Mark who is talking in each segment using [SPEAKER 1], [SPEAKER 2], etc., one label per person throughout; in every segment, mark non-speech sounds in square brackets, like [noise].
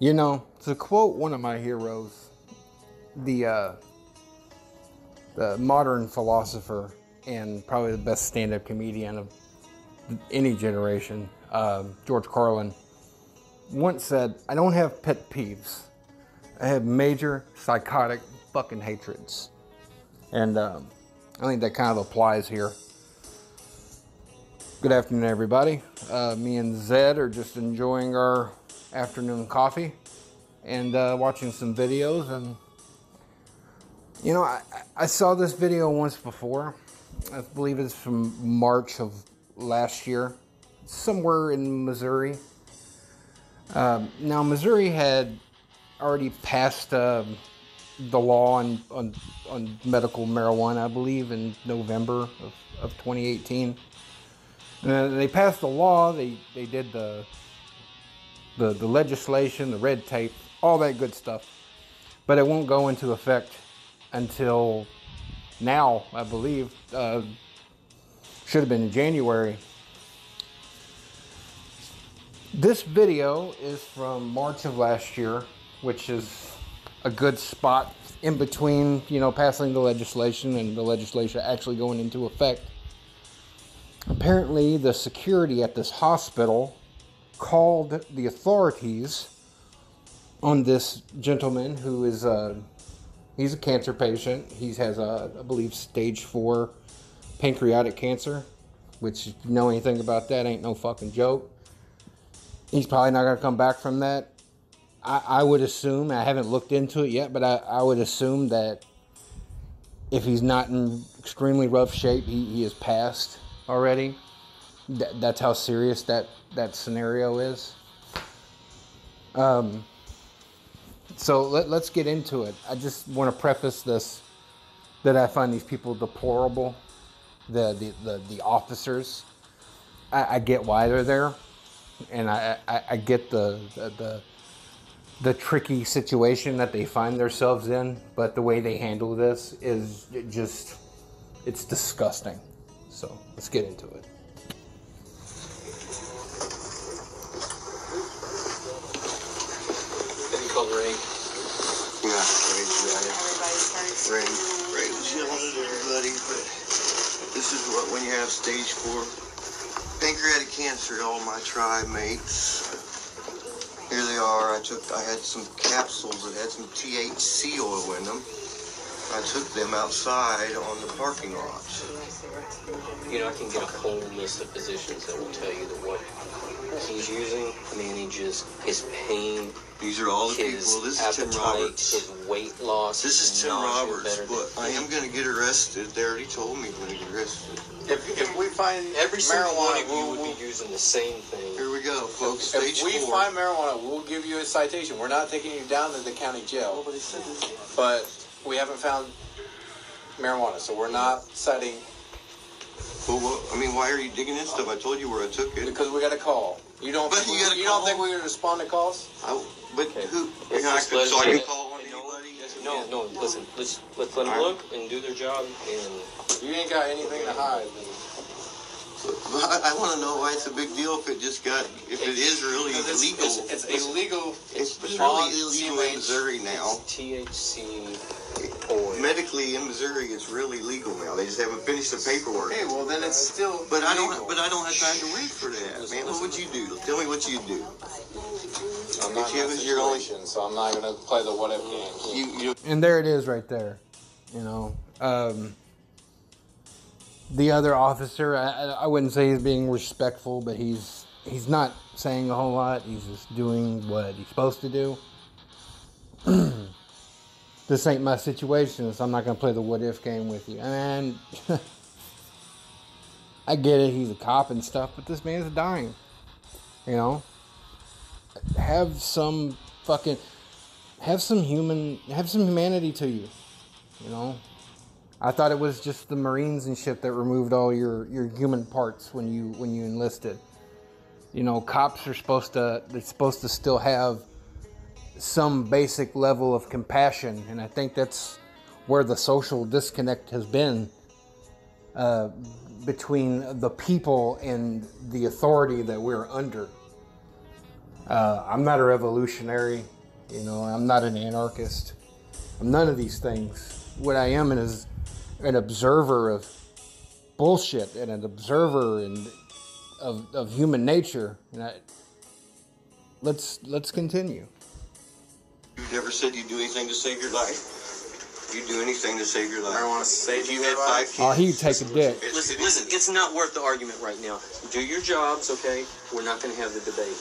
[SPEAKER 1] You know, to quote one of my heroes, the uh, the modern philosopher and probably the best stand-up comedian of any generation, um, George Carlin, once said, "I don't have pet peeves. I have major psychotic fucking hatreds," and um, I think that kind of applies here. Good afternoon, everybody. Uh, me and Zed are just enjoying our afternoon coffee and uh, watching some videos. And you know, I, I saw this video once before. I believe it's from March of last year, somewhere in Missouri. Um, now, Missouri had already passed uh, the law on, on, on medical marijuana, I believe, in November of, of 2018. And they passed the law. They they did the the the legislation, the red tape, all that good stuff. But it won't go into effect until now, I believe. Uh, should have been in January. This video is from March of last year, which is a good spot in between, you know, passing the legislation and the legislation actually going into effect. Apparently, the security at this hospital called the authorities on this gentleman who is a he's a cancer patient. He has a I believe stage four pancreatic cancer, which you know anything about that ain't no fucking joke. He's probably not gonna come back from that. I, I would assume I haven't looked into it yet, but I, I would assume that if he's not in extremely rough shape, he, he is passed already. Th- that's how serious that that scenario is. Um, so let, us get into it. I just want to preface this that I find these people deplorable. The the the, the officers. I, I, get why they're there, and I I, I get the, the the the tricky situation that they find themselves in. But the way they handle this is just it's disgusting. So let's get into it.
[SPEAKER 2] Ray.
[SPEAKER 3] Yeah, Ray's got it. Ray, Ray was yelling at everybody, but this is what when you have stage four pancreatic cancer. All my tribe mates. Here they are. I took. I had some capsules that had some THC oil in them. I took them outside on the parking lot.
[SPEAKER 2] You know, I can get a whole list of physicians that will tell you that what he's using manages his pain.
[SPEAKER 3] These are all the
[SPEAKER 2] his
[SPEAKER 3] people. This is
[SPEAKER 2] appetite,
[SPEAKER 3] Tim Roberts.
[SPEAKER 2] His weight loss.
[SPEAKER 3] This is Tim Roberts, but I am going to get arrested. They already told me I'm going to get arrested.
[SPEAKER 4] If, if we find
[SPEAKER 2] Every single one
[SPEAKER 4] marijuana,
[SPEAKER 2] of you
[SPEAKER 4] we'll,
[SPEAKER 2] would
[SPEAKER 4] we'll,
[SPEAKER 2] be using the same thing.
[SPEAKER 3] Here we go, folks.
[SPEAKER 4] if
[SPEAKER 3] Stage
[SPEAKER 4] we
[SPEAKER 3] four.
[SPEAKER 4] find marijuana, we'll give you a citation. We're not taking you down to the county jail, Nobody said this. but we haven't found marijuana, so we're not citing
[SPEAKER 3] Well, well, I mean, why are you digging this stuff? I told you where I took it.
[SPEAKER 4] because we got a call. You don't
[SPEAKER 3] But
[SPEAKER 4] think
[SPEAKER 3] you
[SPEAKER 4] we,
[SPEAKER 3] gotta
[SPEAKER 4] you don't
[SPEAKER 3] call.
[SPEAKER 4] think we would respond to calls?
[SPEAKER 3] I, but
[SPEAKER 2] Okay.
[SPEAKER 3] who?
[SPEAKER 2] Let's
[SPEAKER 3] you know, I
[SPEAKER 2] just let
[SPEAKER 3] so I
[SPEAKER 2] it-
[SPEAKER 3] can call on
[SPEAKER 2] No.
[SPEAKER 3] anybody.
[SPEAKER 2] No, no, listen. Let's let's let him
[SPEAKER 3] Alright.
[SPEAKER 2] look and do their job. And
[SPEAKER 4] You ain't got anything to hide.
[SPEAKER 3] But I, I want to know why it's a big deal if it just got if it is really
[SPEAKER 4] Because it's,
[SPEAKER 3] illegal.
[SPEAKER 4] it's, it's illegal.
[SPEAKER 3] It's, it's really illegal in Missouri now.
[SPEAKER 2] THC oil.
[SPEAKER 3] Medically in Missouri, it's really legal now. They just haven't finished the paperwork.
[SPEAKER 4] Okay, well then it's still.
[SPEAKER 3] But I don't. But I don't have time to wait for that, man. What would you do? Tell me what you'd do.
[SPEAKER 4] I'm not
[SPEAKER 3] you
[SPEAKER 4] in that
[SPEAKER 3] was your only-
[SPEAKER 4] situation, so I'm not gonna play the what if game.
[SPEAKER 3] You, you
[SPEAKER 1] and there it is right there you know um, the other officer I, I wouldn't say he's being respectful but he's he's not saying a whole lot. He's just doing what he's supposed to do. [clears throat] This ain't my situation so i'm not to play the what if game with you. And [laughs] i get it he's a cop and stuff but this man's dying you know? Have some fucking have some human have some humanity to you you know i thought it was just the marines and shit that removed all your your human parts when you when you enlisted you know cops are supposed to they're supposed to still have some basic level of compassion and i think that's where the social disconnect has been uh, between the people and the authority that we're under Uh, I'm not a revolutionary. You know, I'm not an anarchist. I'm none of these things. What I am is an observer of bullshit and an observer and of, of human nature. And I, let's let's continue.
[SPEAKER 3] You never said you'd do anything to save your life. You do anything to save your life.
[SPEAKER 4] I Marijuana saved
[SPEAKER 3] If you
[SPEAKER 4] your
[SPEAKER 3] had
[SPEAKER 4] life?
[SPEAKER 3] five kids.
[SPEAKER 1] Oh, he'd take a dick.
[SPEAKER 2] Listen, listen, it's not worth the argument right now. Do your jobs, okay? We're not going to have the debate.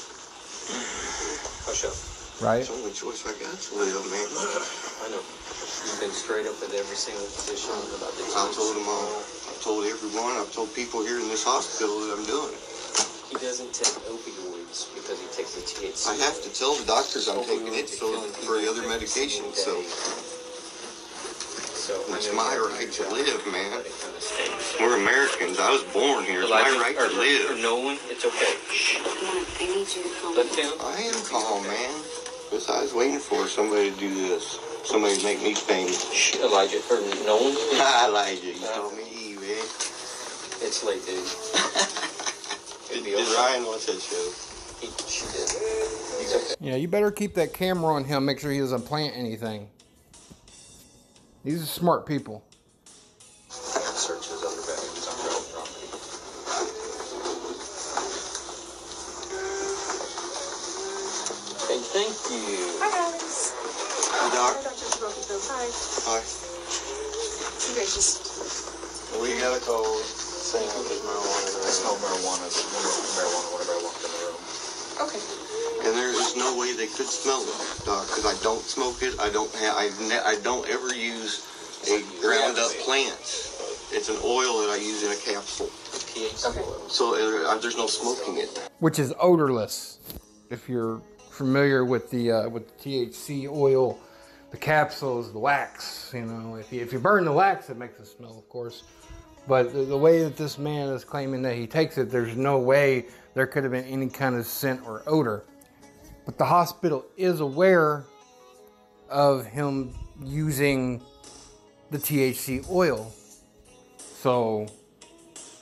[SPEAKER 2] Hush up.
[SPEAKER 1] Right?
[SPEAKER 3] It's the only choice I got to live, man.
[SPEAKER 2] I know. You've been straight up with every single physician about the
[SPEAKER 3] I told them all. I've told everyone. I've told people here in this hospital that I'm doing it.
[SPEAKER 2] He doesn't take opioids because he takes the THC.
[SPEAKER 3] I have to tell the doctors I'm taking it so for the other medications. So
[SPEAKER 2] So
[SPEAKER 3] it's my right to
[SPEAKER 2] your job,
[SPEAKER 3] live, man.
[SPEAKER 2] but it kind of stinks.
[SPEAKER 3] we're Americans. I was born here. It's my right
[SPEAKER 2] or-
[SPEAKER 3] to
[SPEAKER 2] or
[SPEAKER 3] live.
[SPEAKER 2] Nolan, it's okay. Shh.
[SPEAKER 5] Come on, I need you to calm
[SPEAKER 2] Let
[SPEAKER 5] down.
[SPEAKER 2] down.
[SPEAKER 3] I am calm, man. Because I was waiting for somebody to do this. Somebody to make me famous.
[SPEAKER 2] Shh, Elijah, or Nolan. [laughs]
[SPEAKER 3] Elijah, you call me E, man.
[SPEAKER 2] It's late, dude. [laughs]
[SPEAKER 3] Did, did Ryan watch that show?
[SPEAKER 2] He, she did. He's okay.
[SPEAKER 1] Yeah, you better keep that camera on him. Make sure he doesn't plant anything. These are smart people.
[SPEAKER 2] Thank you.
[SPEAKER 6] Hi guys.
[SPEAKER 3] Hey, Doc.
[SPEAKER 6] Hi, Dr. Smoking Hi.
[SPEAKER 3] Hi.
[SPEAKER 6] You guys just
[SPEAKER 4] We got a code saying that there's marijuana in the room.
[SPEAKER 7] smelled marijuana, but marijuana whenever I walked in the room.
[SPEAKER 6] okay.
[SPEAKER 3] And there's just no way they could smell it, Doc, because I don't smoke it. I don't have. I ne- I don't ever use a ground up plant. It's an oil that I use in a capsule,
[SPEAKER 6] Okay.
[SPEAKER 3] so uh, there's no smoking it.
[SPEAKER 1] which is odorless. If you're familiar with the uh, with the THC oil, the capsules, the wax, you know, if you, if you burn the wax, it makes it smell, of course. But the, the way that this man is claiming that he takes it, there's no way there could have been any kind of scent or odor. But the hospital is aware of him using the THC oil. So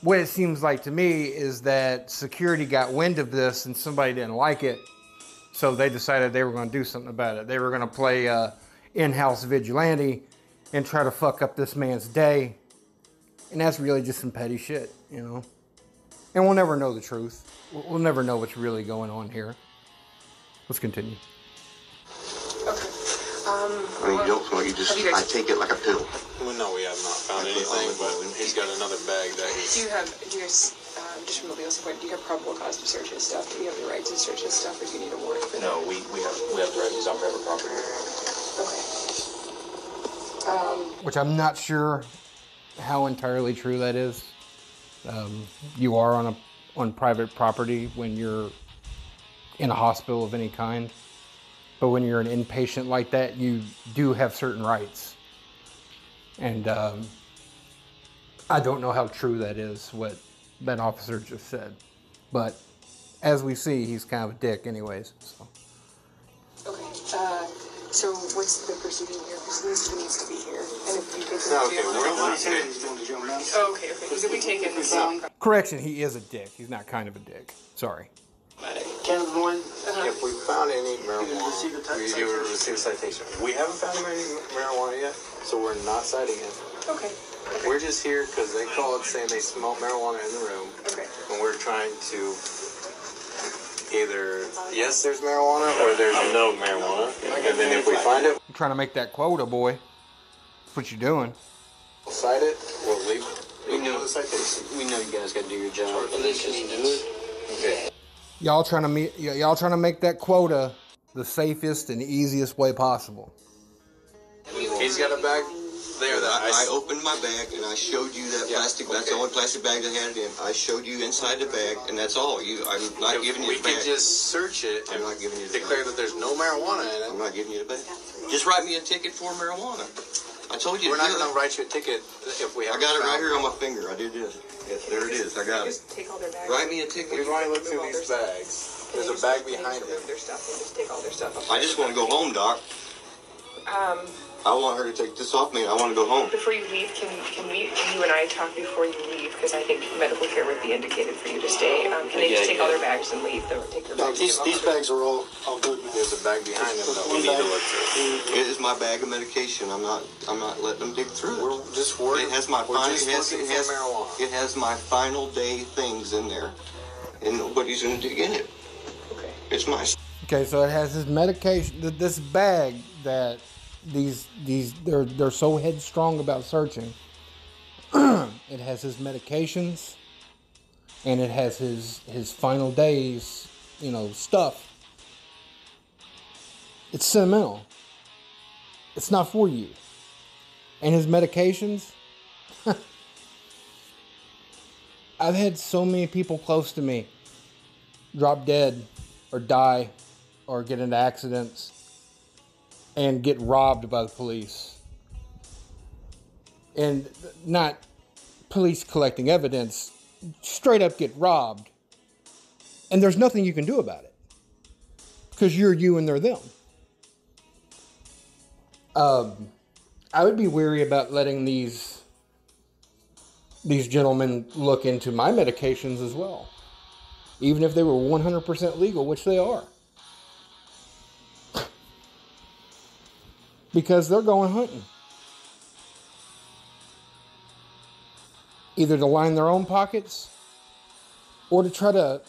[SPEAKER 1] what it seems like to me is that security got wind of this and somebody didn't like it, so they decided they were going to do something about it. They were going to play uh, in-house vigilante and try to fuck up this man's day, and that's really just some petty shit, you know. And we'll never know the truth. We'll we'll never know what's really going on here. Let's continue.
[SPEAKER 6] Okay. Um,
[SPEAKER 3] I mean, you don't smoke. You just.
[SPEAKER 6] Have you
[SPEAKER 3] I take it like a pill.
[SPEAKER 4] Well, no, we have not found anything, but he's got another bag that
[SPEAKER 6] do you have, do you guys, um, just from a legal standpoint, do you have probable cause to search his stuff? Do you have the right to search his stuff, or do you need a warrant for?
[SPEAKER 7] No, we, we have we have the right to use on private property.
[SPEAKER 6] Okay. Um,
[SPEAKER 1] Which I'm not sure how entirely true that is. Um, you are on a on private property when you're in a hospital of any kind, but when you're an inpatient like that, you do have certain rights. And um, I don't know how true that is. What that officer just said, but as we see, he's kind of a dick, anyways. So.
[SPEAKER 6] okay. Uh, so what's the procedure here? Because Liz needs to be here, and if you could.
[SPEAKER 4] No, okay, we're
[SPEAKER 6] Oh,
[SPEAKER 4] going
[SPEAKER 6] okay, okay. Because if we take him, so.
[SPEAKER 1] Correction, he is a dick. He's not kind of a dick. Sorry.
[SPEAKER 4] If we found any marijuana, we you would receive a citation. We haven't found any marijuana yet, so we're not citing it.
[SPEAKER 6] Okay.
[SPEAKER 4] We're just here because they called saying they smelled marijuana in the room,
[SPEAKER 6] Okay.
[SPEAKER 4] and we're trying to either yes, there's marijuana, or there's no marijuana, and then if we find it,
[SPEAKER 1] You're trying to make that quota, boy. That's what you're doing.
[SPEAKER 4] we'll cite it. We'll leave.
[SPEAKER 2] We know, we know you guys got to do your job, but let's just do it.
[SPEAKER 4] Okay.
[SPEAKER 1] Y'all trying to meet, y- y'all trying to make that quota the safest and easiest way possible.
[SPEAKER 4] He's got a bag there that
[SPEAKER 3] I, I
[SPEAKER 4] I.
[SPEAKER 3] opened my bag and I showed you that
[SPEAKER 4] Yeah,
[SPEAKER 3] plastic. That's the only plastic bag that had it in. I showed you inside the bag, and that's all. You, I'm not
[SPEAKER 4] If
[SPEAKER 3] giving you
[SPEAKER 4] we
[SPEAKER 3] the bag.
[SPEAKER 4] could just search it
[SPEAKER 3] I'm
[SPEAKER 4] and
[SPEAKER 3] not giving you the
[SPEAKER 4] declare
[SPEAKER 3] bag.
[SPEAKER 4] that there's no marijuana in it.
[SPEAKER 3] I'm not giving you the bag. Just write me a ticket for marijuana. I told you.
[SPEAKER 4] We're
[SPEAKER 3] to
[SPEAKER 4] not
[SPEAKER 3] do
[SPEAKER 4] going to write you a ticket if we have.
[SPEAKER 3] I got it right here on my finger. I did this. Yes, there it is. I got it.
[SPEAKER 6] Just take all their bags.
[SPEAKER 3] Write me a ticket.
[SPEAKER 4] We've already looked through these bags. There's a bag behind
[SPEAKER 6] Remove
[SPEAKER 4] him.
[SPEAKER 6] their stuff and just take all their stuff.
[SPEAKER 3] I just want to go home, Doc.
[SPEAKER 6] Um,
[SPEAKER 3] I want her to take this off me. I want to go home.
[SPEAKER 6] before you leave, can can we, can you and I talk before you leave? Because I think medical care would be indicated for you to stay. Um, can they just
[SPEAKER 2] Yeah,
[SPEAKER 6] take all their bags and leave? Though, take their
[SPEAKER 5] No,
[SPEAKER 6] bags.
[SPEAKER 5] these,
[SPEAKER 6] and
[SPEAKER 5] these bags are all, all good, man.
[SPEAKER 4] There's a bag behind them that we
[SPEAKER 5] One
[SPEAKER 4] need to
[SPEAKER 5] bag.
[SPEAKER 4] look through.
[SPEAKER 3] It is my bag of medication. I'm not. I'm not letting them dig through
[SPEAKER 4] We're
[SPEAKER 3] it.
[SPEAKER 4] just worried.
[SPEAKER 3] It has my final. It has, it, has, it has my final day things in there, and nobody's gonna dig in it.
[SPEAKER 6] Okay.
[SPEAKER 3] It's my.
[SPEAKER 1] Okay, so it has this medication, this bag that these these they're they're so headstrong about searching. [clears throat] it has his medications, and it has his his final days, you know, stuff. It's sentimental. It's not for you. And his medications. [laughs] I've had so many people close to me drop dead or die or get into accidents and get robbed by the police. And not police collecting evidence, straight up get robbed. And there's nothing you can do about it because you're you and they're them. Um, I would be wary about letting these these gentlemen look into my medications as well, even if they were 100% legal, which they are. Because they're going hunting. Either to line their own pockets or to try to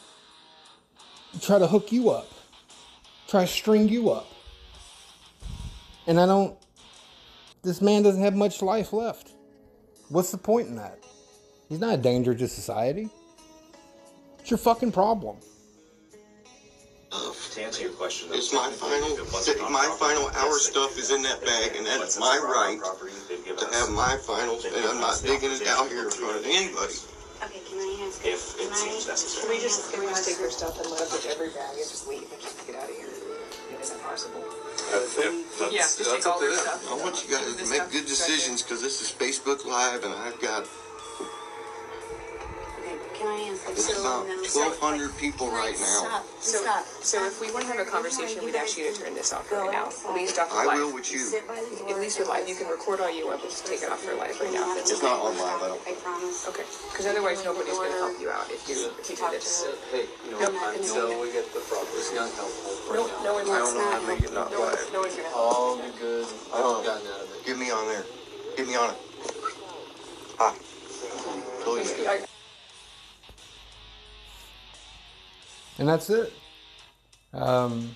[SPEAKER 1] try to hook you up. Try to string you up. And I don't this man doesn't have much life left. What's the point in that? He's not a danger to society. It's your fucking problem.
[SPEAKER 7] To answer your question,
[SPEAKER 3] It's my final. My final hour stuff is in that bag, and that is my right to have my finals, and I'm not digging it out here in front of anybody.
[SPEAKER 8] Okay, can I ask?
[SPEAKER 7] If it
[SPEAKER 8] can
[SPEAKER 7] seems
[SPEAKER 8] I-
[SPEAKER 7] necessary.
[SPEAKER 6] Can we just can we just take their stuff and let them put every bag and just leave and just get out of here? Is that possible? Yeah, just take all their stuff.
[SPEAKER 3] I want you guys to make good decisions because this is Facebook Live, and I've got
[SPEAKER 8] Okay, can
[SPEAKER 3] it's about 1,200 people right now.
[SPEAKER 8] Stop,
[SPEAKER 6] So, so if we want to have a conversation, we'd ask you to turn this off right now. At least off
[SPEAKER 3] I
[SPEAKER 6] for
[SPEAKER 3] will with you.
[SPEAKER 8] Sit by the door.
[SPEAKER 6] At least with live, you can record all you want, but just take it off for live right now. That's
[SPEAKER 3] It's not on live, I don't.
[SPEAKER 8] I promise.
[SPEAKER 6] okay. Because otherwise, nobody's going to help you out if you if you do this.
[SPEAKER 4] Hey, you know,
[SPEAKER 6] Yep.
[SPEAKER 4] until we get the proper, it's not helpful
[SPEAKER 6] No,
[SPEAKER 4] right
[SPEAKER 6] no
[SPEAKER 4] now.
[SPEAKER 6] one's
[SPEAKER 3] I don't know how to make it not
[SPEAKER 6] no, one's-
[SPEAKER 3] live.
[SPEAKER 6] no one's going to help.
[SPEAKER 4] All be good. I've
[SPEAKER 3] Oh.
[SPEAKER 4] gotten out of it.
[SPEAKER 3] Get me on there. Get me on it. Hi. Please.
[SPEAKER 1] And that's it. Um,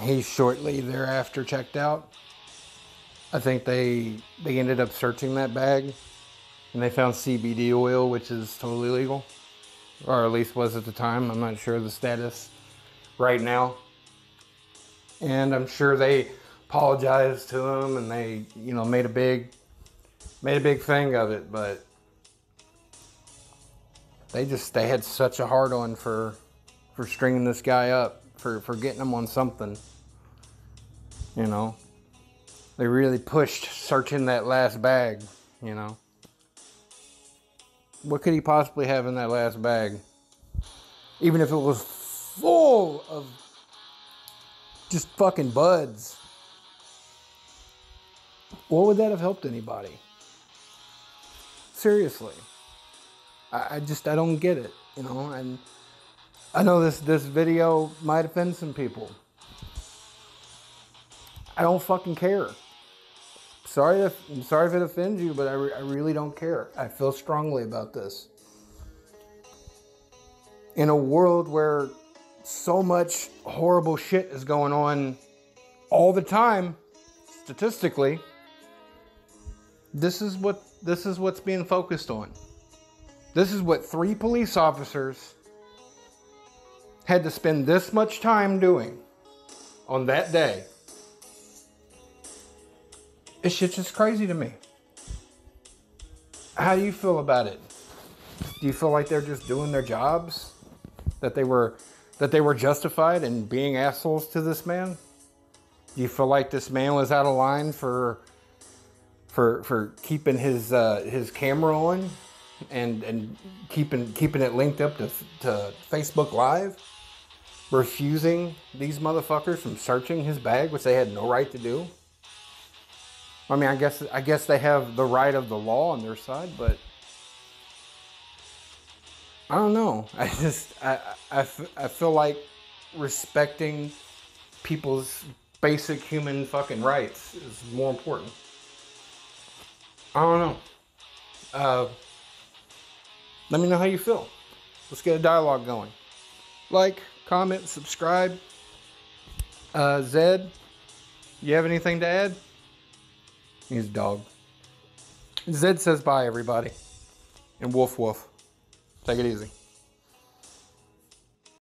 [SPEAKER 1] he shortly thereafter checked out. I think they they ended up searching that bag, and they found CBD oil, which is totally legal, or at least was at the time. I'm not sure the status right now, and I'm sure they apologized to him, and they you know made a big made a big thing of it, but they just they had such a hard on for for stringing this guy up for for getting him on something you know? They really pushed searching that last bag you know? What could he possibly have in that last bag? Even if it was full of just fucking buds. What would that have helped anybody? Seriously I, I just I don't get it, you know. And I know this this video might offend some people. I don't fucking care. Sorry if I'm sorry if it offends you, but I, re- I really don't care. I feel strongly about this. In a world where so much horrible shit is going on all the time, statistically, this is what this is what's being focused on. This is what three police officers had to spend this much time doing on that day. It's just crazy to me. How do you feel about it? Do you feel like they're just doing their jobs? That they were that they were justified in being assholes to this man? Do you feel like this man was out of line for for for keeping his uh, his camera on and and keeping keeping it linked up to to Facebook Live refusing these motherfuckers from searching his bag, which they had no right to do. I mean, I guess I guess they have the right of the law on their side, but I don't know. [laughs] I just I I, I feel like respecting people's basic human fucking rights is more important. I don't know. Uh, let me know how you feel. Let's get a dialogue going. Like, comment, subscribe. Uh, Zed, you have anything to add? He's a dog. Zed says bye, everybody. And woof woof. Take it easy.